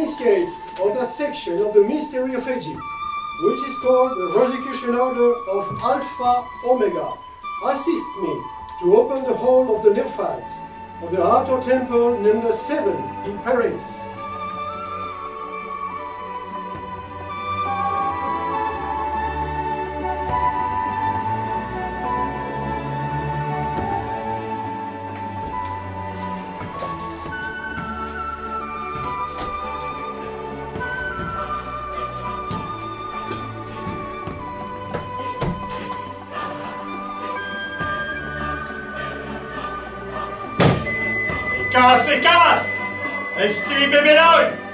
initiates of that section of the mystery of Egypt, which is called the Rosicrucian Order of Alpha Omega, assist me to open the hall of the Neophytes of the Hathor Temple number 7 in Paris. Casse, casse Esti bebelón